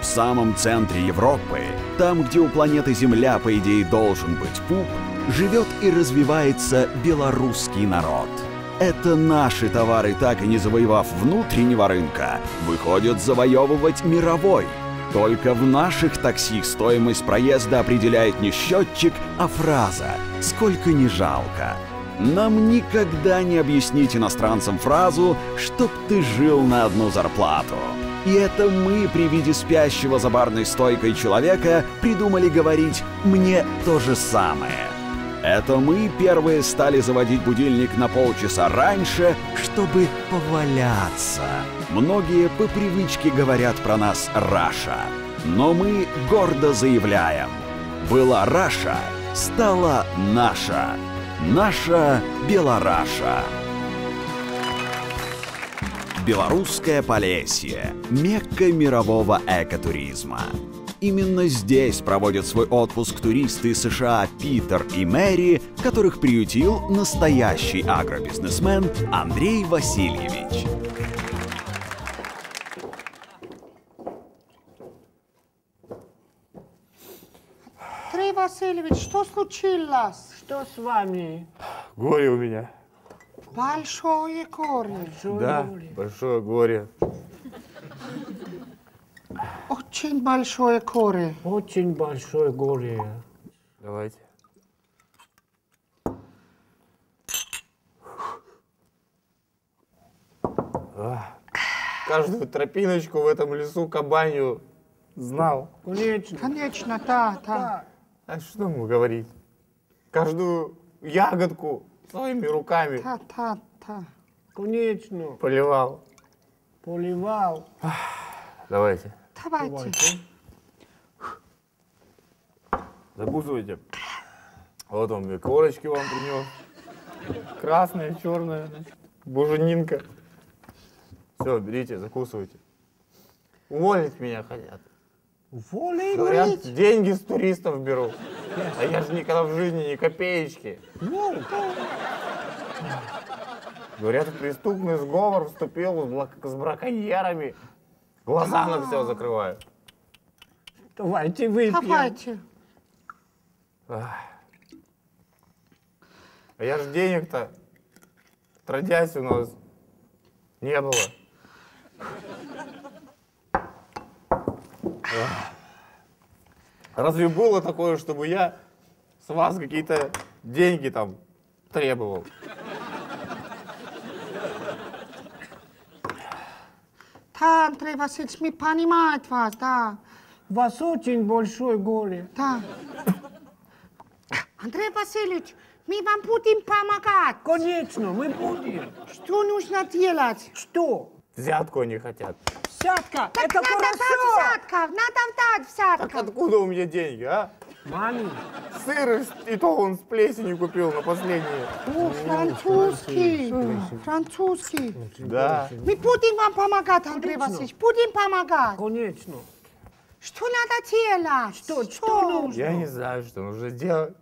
В самом центре Европы, там, где у планеты Земля, по идее, должен быть пуп, живет и развивается белорусский народ. Это наши товары, так и не завоевав внутреннего рынка, выходят завоевывать мировой. Только в наших такси стоимость проезда определяет не счетчик, а фраза «Сколько не жалко». Нам никогда не объяснить иностранцам фразу «Чтоб ты жил на одну зарплату». И это мы при виде спящего за барной стойкой человека придумали говорить «мне то же самое». Это мы первые стали заводить будильник на полчаса раньше, чтобы поваляться. Многие по привычке говорят про нас «Раша». Но мы гордо заявляем «Была Раша, стала наша». Наша Белораша. Белорусское Полесье – Мекка мирового экотуризма. Именно здесь проводят свой отпуск туристы США Питер и Мэри, которых приютил настоящий агробизнесмен Андрей Васильевич. Андрей Васильевич, что случилось? Что с вами? Горе у меня. Большое горе. Да, большое горе. Очень большое горе. Очень большое горе. Давайте. А, Каждую тропиночку в этом лесу кабанью знал. Конечно. Конечно, да, да. А что ему говорить? Каждую ягодку своими руками да. Конечно. поливал. Поливал. Давайте, Давайте. Давайте. закусывайте. Вот он мне корочки вам принес. Красная, черная, значит, буженинка. Все, берите, закусывайте. Уволить меня хотят. Волей. Говорят, деньги с туристов беру. А я же никогда в жизни ни копеечки. Говорят, в преступный сговор вступил с, браконьерами. Глаза на все закрываю. Давайте выпьем. Давайте. Ах. А я же денег-то, отродясь у нас, не было. Разве было такое, чтобы я с вас какие-то деньги там требовал? Да, Андрей Васильевич, мы понимаем вас, да. У вас очень большое горе. Да. Андрей Васильевич, мы вам будем помогать. Конечно, мы будем. Что нужно делать? Что? Взятку они хотят. Взятка, Так это надо хорошо. дать взятков, надо дать Так взятков. откуда у меня деньги, а? Мани, Сыр и то он с плесенью купил на последние. О, французский, французский. Да. Мы будем вам помогать, Андрей Васильевич, будем помогать. конечно. Что надо делать? Что, что нужно? Я не знаю, что нужно делать.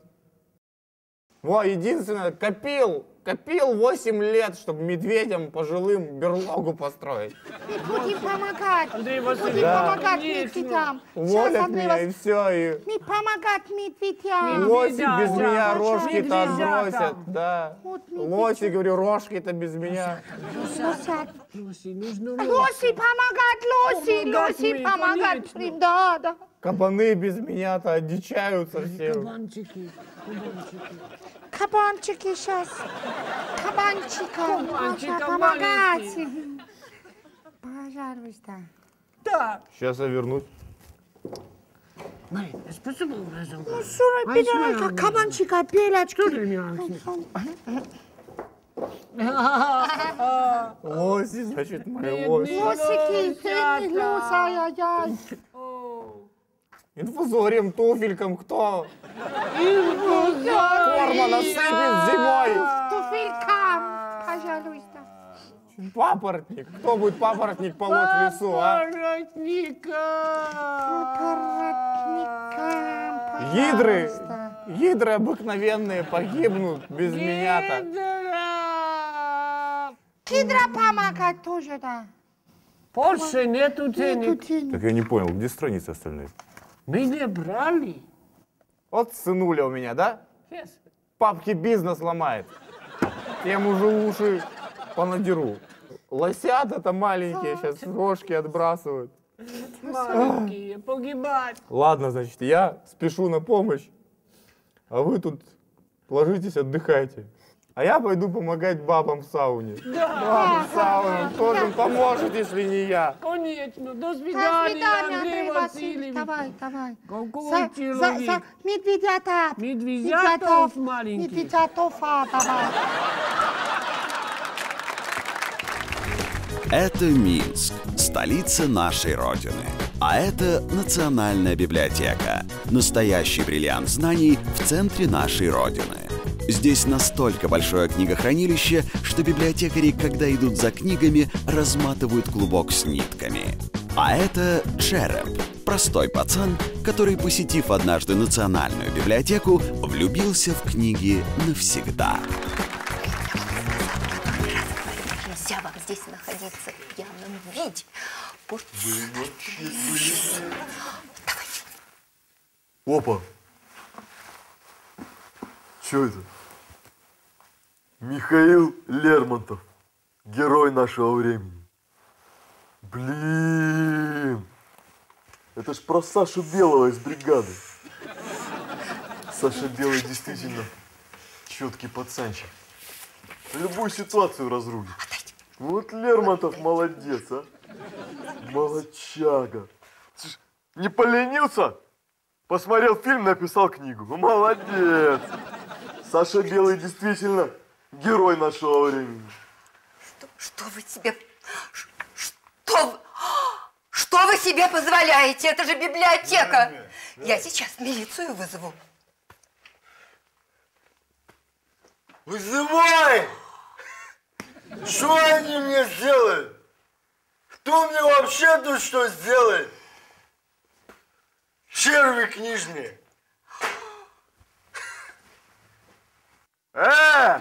Во, единственное, копил, копил 8 лет, чтобы медведям пожилым берлогу построить. Будем помогать. Андрей Будем Васильевич, помогать конечно. медведям. Уволят меня и все, и мы помогать медведям. лоси без да, меня рожки-то отбросят, да. Вот. Лоси, говорю, рожки-то без меня. Лоси, нужно Лоси помогать, лоси, лоси помогать. Да, да. Кабаны без меня-то одичают совсем. Кабанчики, кабанчики. Кабанчики сейчас. Кабанчика. Кабанчика Нужно помогать. Пожалуйста. Да. Сейчас я вернусь. Марин, спасибо разом. Ну, что, пидорка, кабанчика, белочка. Что для меня? Лоси, значит, мои лоси. Лосики, Лосята. лос, ай-яй-яй. Инфузорием, туфелькам кто? Корма насыпет зимой. Туфелькам, пожалуйста. Папоротник. Кто будет папоротник полоть в лесу, а? Воротника. Папоротникам, Гидры, пожалуйста. гидры обыкновенные погибнут без меня-то. Гидра помогать тоже, да. Больше нету денег. Так я не понял, где страницы остальные? Мы не брали. Вот сынуля у меня, да? Yes. Папки бизнес ломает. Тем уже уши понадеру. Лосят это маленькие, сейчас рожки отбрасывают. Маленькие, погибать. Ладно, значит, я спешу на помощь, а вы тут ложитесь, отдыхайте. А я пойду помогать бабам в сауне. Бабам в сауне, кто же поможет, если не я? Конечно. До До свидания, свидания, Андрей Андрей Васильевич. Давай, давай. Какой За- за- человек. за Медведята. Медведятов маленький. Медведятов, а, давай. Это Минск, столица нашей Родины. А это Национальная библиотека. Настоящий бриллиант знаний в центре нашей Родины. Здесь настолько большое книгохранилище, что библиотекари, когда идут за книгами, разматывают клубок с нитками. А это Джереб, простой пацан, который, посетив однажды Национальную библиотеку, влюбился в книги навсегда. Нельзя вам здесь находиться в явном виде. Вот. Опа! Что это? Михаил Лермонтов, герой нашего времени. Блин! Это ж про Сашу Белого из бригады. Саша Белый действительно четкий пацанчик. Любую ситуацию разрулит. Вот Лермонтов молодец, а. Молодчага. Не поленился? Посмотрел фильм, написал книгу. Ну, Молодец. Саша Белый действительно герой нашего времени. Что, что вы себе... Что вы... Что вы себе позволяете? Это же библиотека. Я сейчас милицию вызову. Вызывай! Что они мне сделают? Кто мне вообще тут что сделает? Черви книжные. Э!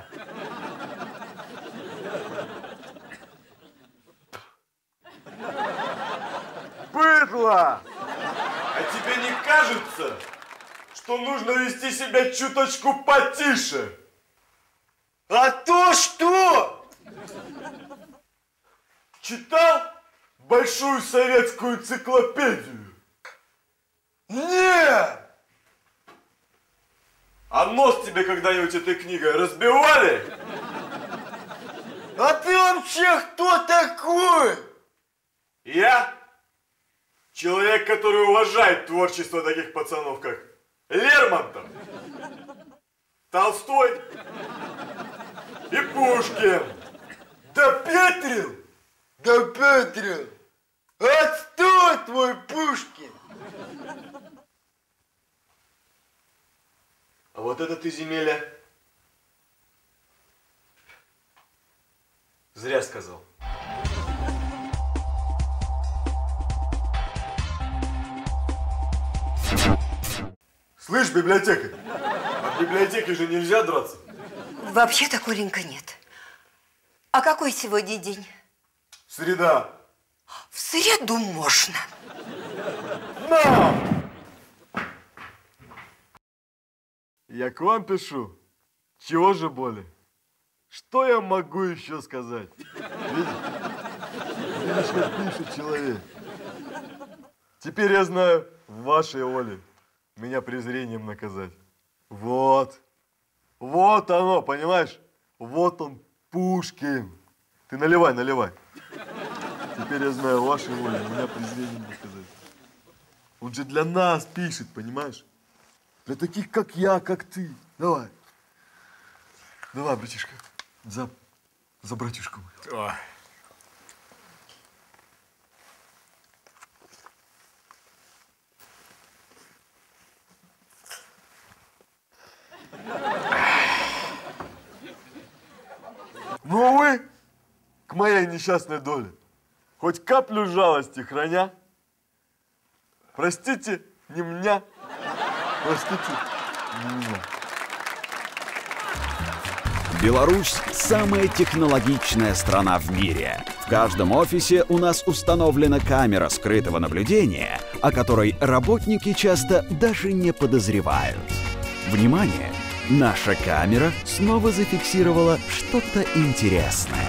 Быдло! А тебе не кажется, что нужно вести себя чуточку потише? А то что? Читал большую советскую энциклопедию? Нет! А нос тебе когда-нибудь этой книгой разбивали? А ты вообще кто такой? Я человек, который уважает творчество таких пацанов, как Лермонтов, Толстой и Пушкин. Да Петрил! Да Петрил! Отстой твой Пушкин! А вот это ты, земеля, зря сказал. Слышь, библиотекарь, а в библиотеке же нельзя драться. Вообще-то, Коленька, нет. А какой сегодня день? Среда. В среду можно. На! Я к вам пишу. Чего же боли? Что я могу еще сказать? Видишь? Пишет человек. Теперь я знаю вашей воле меня презрением наказать. Вот. Вот оно, понимаешь? Вот он, Пушкин. Ты наливай, наливай. Теперь я знаю вашей воле меня презрением наказать. Он же для нас пишет, понимаешь? Для таких, как я, как ты. Давай. Давай, братишка. За, за братишку. мой. Ну, увы, к моей несчастной доле. Хоть каплю жалости храня, простите, не меня, простите, не меня. Беларусь – самая технологичная страна в мире. В каждом офисе у нас установлена камера скрытого наблюдения, о которой работники часто даже не подозревают. Внимание! Наша камера снова зафиксировала что-то интересное.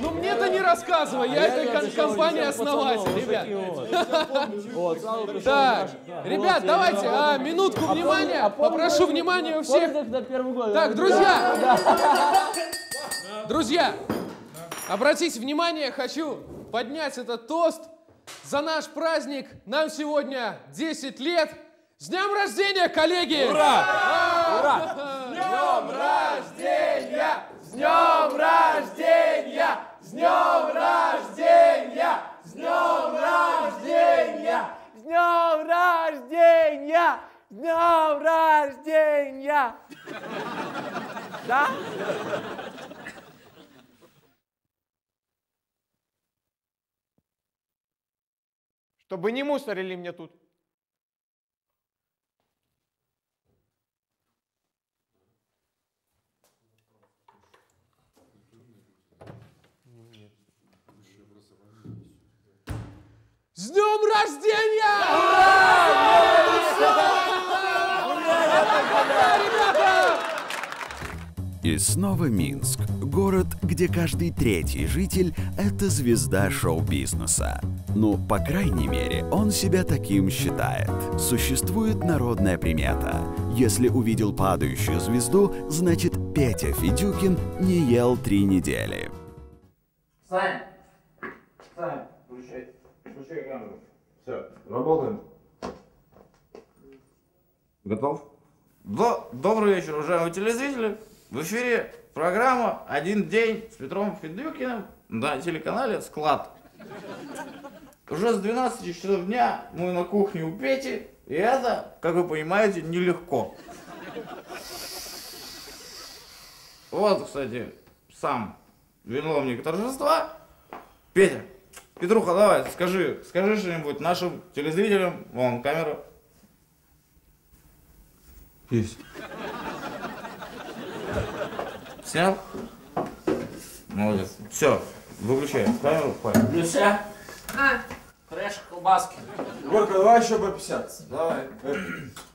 Ну мне-то не рассказывай, я этой ком- компании основатель, ребят. Так, ребят, давайте, а, минутку внимания, попрошу внимания у всех. Так, друзья, друзья, обратите внимание, хочу поднять этот тост за наш праздник. Нам сегодня 10 лет. С днем рождения, коллеги! Ура! Ура! С днем рождения! С днем рождения! С днем рождения! С днем рождения! С днем рождения! С днем рождения! Да? Чтобы не мусорили мне тут. С днем рождения! И снова Минск. Город, где каждый третий житель – это звезда шоу-бизнеса. Ну, по крайней мере, он себя таким считает. Существует народная примета. Если увидел падающую звезду, значит Петя Федюкин не ел три недели. Сань! Готов? До- Добрый вечер, уважаемые телезрители. В эфире программа «Один день» с Петром Федюкиным на телеканале «Склад». Уже с 12 часов дня мы на кухне у Пети, и это, как вы понимаете, нелегко. Вот, кстати, сам виновник торжества. Петя, Петруха, давай, скажи, скажи что-нибудь нашим телезрителям. Вон, камера. Есть. Снял? Молодец. Все, выключай камеру, хватит. Люся, А, фреш колбаски. Горка, давай еще по 50. Давай.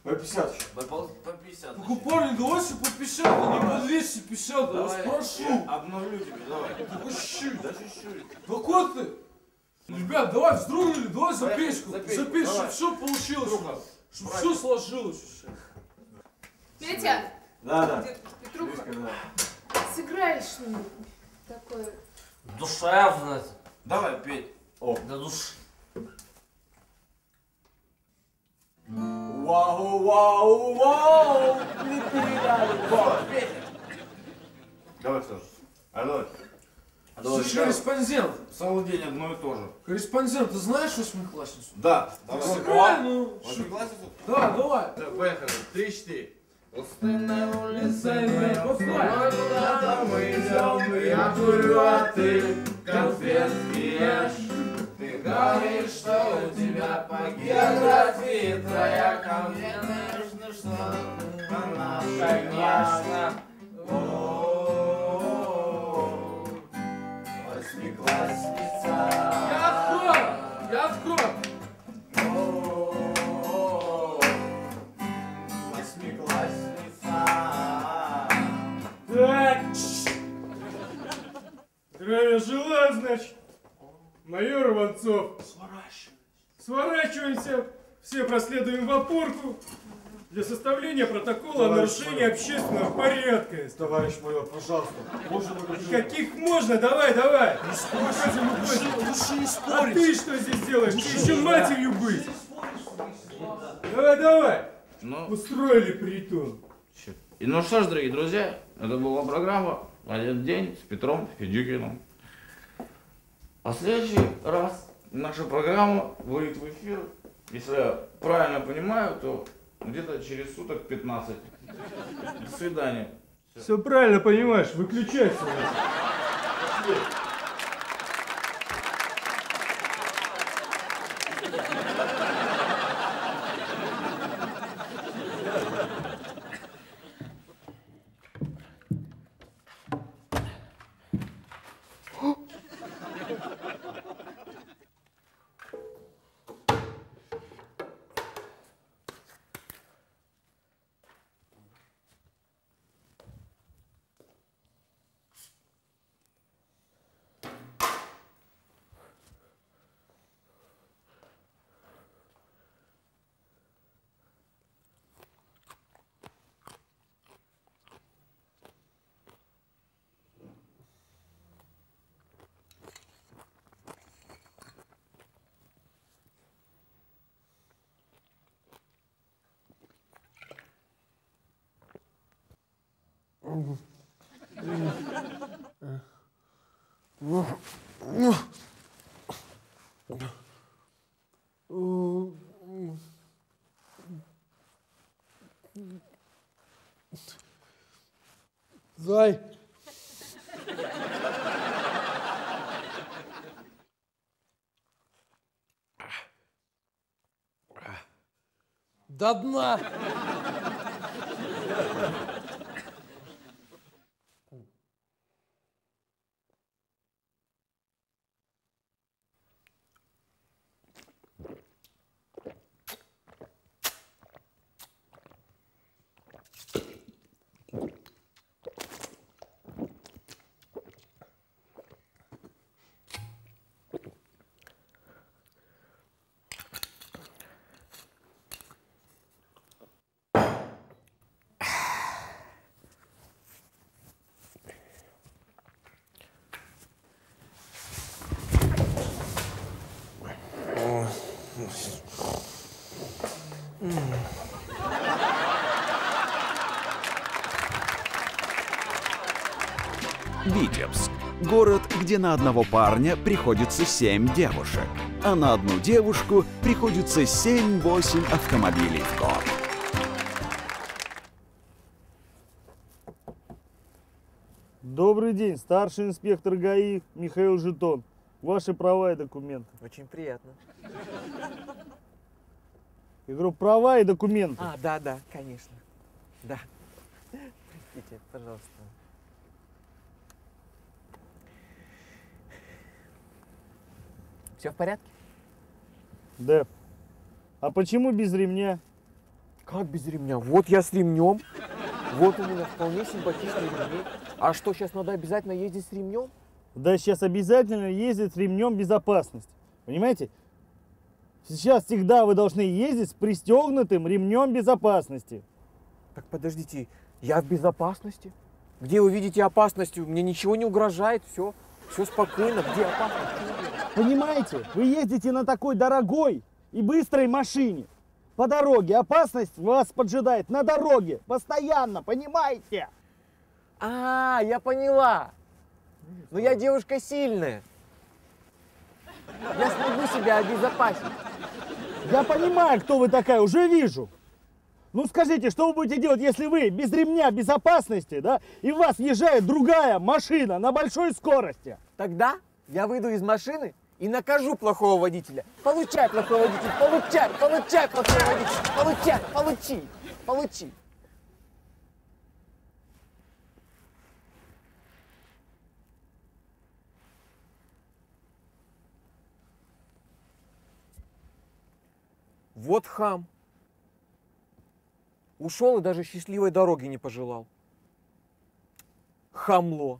По 50 еще. По, пол- по 50. Ну, парень, давайте по 50, а не по 250, я вас Давай, прошу. Обновлю тебе, давай. Да чуть-чуть. Да чуть-чуть. Какой ты? Ребят, давай вздрогнули, давай за Поехали, печку. за печку, За печку, давай. чтобы все получилось. Чтобы все сложилось. Петя, Да, да. Петруха, сыграешь что-нибудь такое? Душевно. Давай, Петь. Да души. Вау, вау, вау! Не передали. Петя. Давай, Саша. А давай. А давай. Слушай, корреспондент, Целый день одно и то же. корреспондент, ты знаешь восьмиклассницу? Да. Давай. Сыграй, ну. Восьмиклассницу? Да, давай. Так, поехали. Три-четыре. Куда-то мы идем, я курю, а ты конфетки ешь. Ты говоришь, что у тебя по географии твоя ко мне нужно, что? Она, конечно. Сворачиваемся. Все проследуем в опорку для составления протокола о нарушении общественного порядка. Товарищ майор, пожалуйста, можно выключить? Каких можно? Давай, давай. Уходим, уходим. Лучше не А спорить. ты что здесь делаешь? Ты еще матерью быть. Давай, давай. Ну, Устроили притон. И ну что ж, дорогие друзья, это была программа «Один день» с Петром Федюкиным. А в следующий раз наша программа выйдет в эфир, если я правильно понимаю, то где-то через суток 15. До свидания. Все правильно понимаешь, выключайся. Зай. До дна. Витебск. Город, где на одного парня приходится семь девушек, а на одну девушку приходится 7-8 автомобилей в год. Добрый день, старший инспектор ГАИ Михаил Житон. Ваши права и документы. Очень приятно. Я говорю, права и документы. А, да, да, конечно. Да. Простите, пожалуйста. Все в порядке? Да. А почему без ремня? Как без ремня? Вот я с ремнем. Вот у меня вполне симпатичный ремень. А что, сейчас надо обязательно ездить с ремнем? Да, сейчас обязательно ездить с ремнем безопасности. Понимаете? Сейчас всегда вы должны ездить с пристегнутым ремнем безопасности. Так подождите, я в безопасности? Где вы видите опасность? Мне ничего не угрожает, все, все спокойно. Где опасность? Понимаете? Вы ездите на такой дорогой и быстрой машине. По дороге. Опасность вас поджидает на дороге. Постоянно, понимаете? А, я поняла. Но я девушка сильная. Я смогу себя обезопасить. Я понимаю, кто вы такая, уже вижу. Ну скажите, что вы будете делать, если вы без ремня безопасности, да, и в вас въезжает другая машина на большой скорости? Тогда я выйду из машины и накажу плохого водителя. Получай, плохой водитель, получай, получай, плохой водитель, получай, получи, получи. Вот хам. Ушел и даже счастливой дороги не пожелал. Хамло.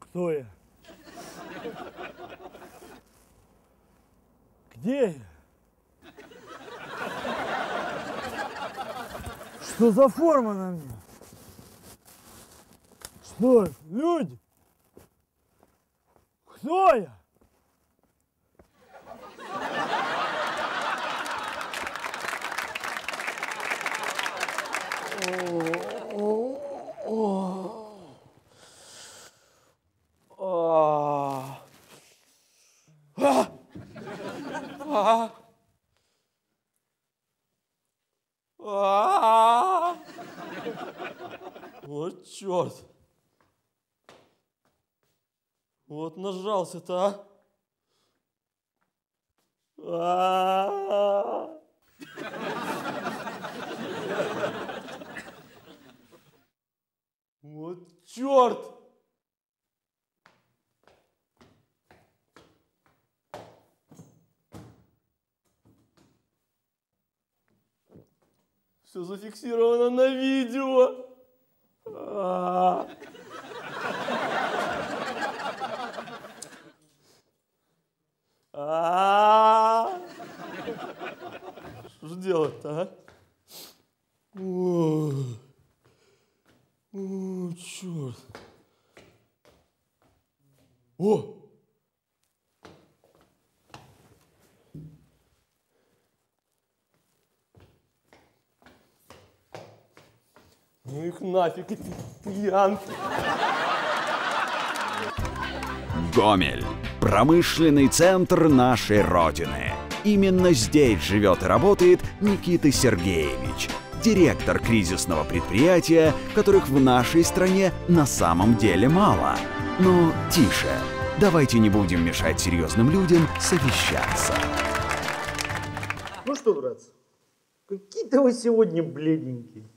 Кто я? Где я? Что за форма на мне? Что, люди? Кто я? Вот черт. Вот нажался-то, а. Вот черт! Все зафиксировано на видео. А. Что же делать-то, а? О, черт. О, Ну их нафиг, эти пьянки. Гомель. Промышленный центр нашей Родины. Именно здесь живет и работает Никита Сергеевич, директор кризисного предприятия, которых в нашей стране на самом деле мало. Но тише. Давайте не будем мешать серьезным людям совещаться. Ну что, братцы, какие-то вы сегодня бледненькие.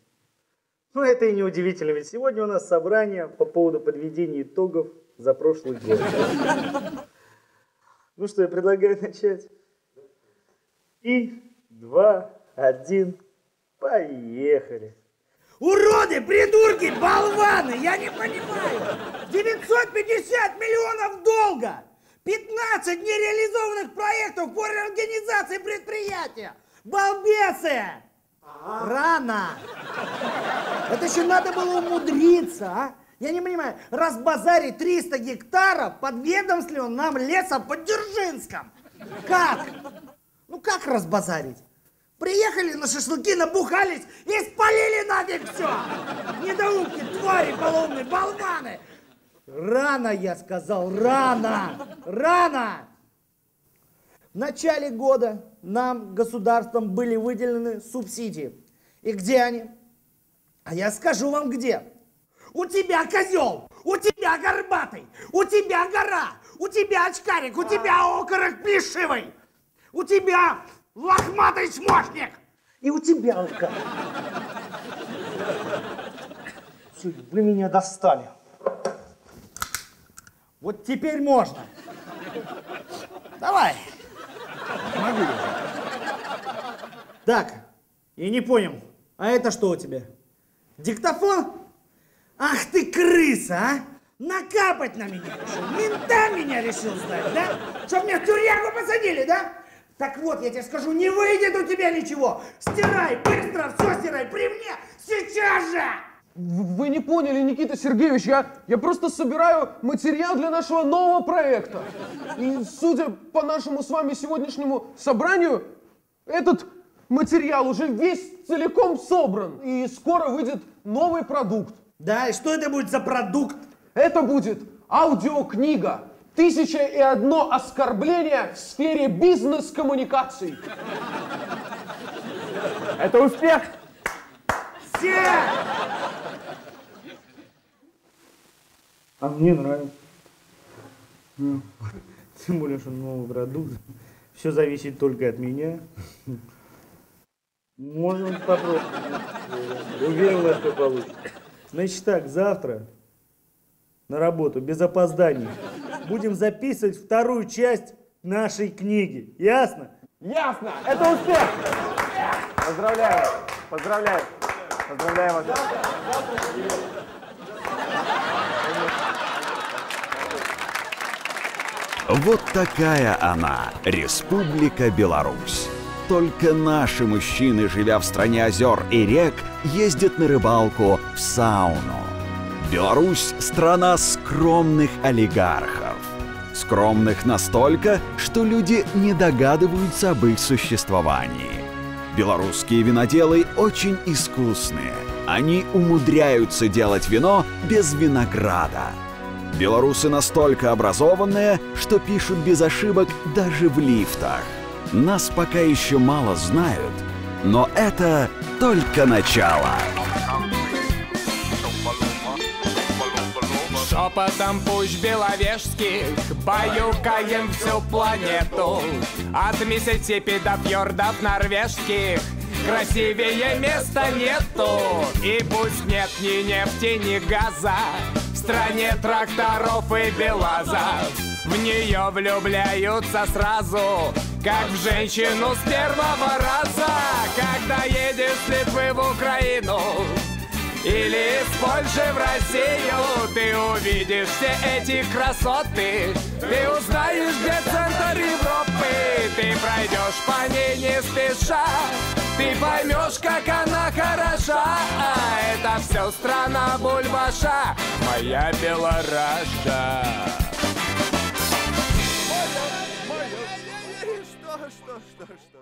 Ну, это и не удивительно, ведь сегодня у нас собрание по поводу подведения итогов за прошлый год. Ну что, я предлагаю начать. И, два, один, поехали. Уроды, придурки, болваны, я не понимаю. 950 миллионов долга, 15 нереализованных проектов по реорганизации предприятия. Балбесы! Рано. Это еще надо было умудриться, а? Я не понимаю, разбазарить 300 гектаров подведомственного нам леса под Дзержинском. Как? Ну как разбазарить? Приехали на шашлыки, набухались и спалили нафиг все. Недоумки, твари поломные, болваны. Рано, я сказал, рано, рано. В начале года нам государством были выделены субсидии. И где они? А я скажу вам где. У тебя козел, у тебя горбатый, у тебя гора, у тебя очкарик, у тебя окорок плешивый, у тебя лохматый чмошник. И у тебя. Все, вы меня достали. Вот теперь можно. Давай. Могу. Так, я не понял. А это что у тебя? Диктофон? Ах ты крыса, а! Накапать на меня решил. Мента меня решил сдать, да? Чтоб меня в тюрягу посадили, да? Так вот, я тебе скажу, не выйдет у тебя ничего. Стирай, быстро, все стирай, при мне, сейчас же! Вы не поняли, Никита Сергеевич, я, я просто собираю материал для нашего нового проекта. И судя по нашему с вами сегодняшнему собранию, этот материал уже весь целиком собран. И скоро выйдет новый продукт. Да, и что это будет за продукт? Это будет аудиокнига. Тысяча и одно оскорбление в сфере бизнес-коммуникаций. Это успех! Все! А мне нравится. Ну, Тем более, что новый продукт. Все зависит только от меня. Можно попробовать. Уверен, все получится. Значит так, завтра на работу, без опозданий, будем записывать вторую часть нашей книги. Ясно? Ясно! Это успех! Поздравляю! Поздравляю! Поздравляю вас! Вот такая она, Республика Беларусь. Только наши мужчины, живя в стране озер и рек, ездят на рыбалку в сауну. Беларусь – страна скромных олигархов. Скромных настолько, что люди не догадываются об их существовании. Белорусские виноделы очень искусные. Они умудряются делать вино без винограда. Белорусы настолько образованные, что пишут без ошибок даже в лифтах. Нас пока еще мало знают, но это только начало. Шепотом пусть беловежских Баюкаем всю планету От Миссисипи до фьордов норвежских Красивее места нету И пусть нет ни нефти, ни газа стране тракторов и белазов. В нее влюбляются сразу Как в женщину с первого раза. Когда едешь с Литвы в Украину или из Польши в Россию Ты увидишь все эти красоты. Ты узнаешь, где центр Европы Ты пройдешь по ней не спеша Ты поймешь, как она хороша А это все страна Бульбаша Моя Белораша Что, что, что?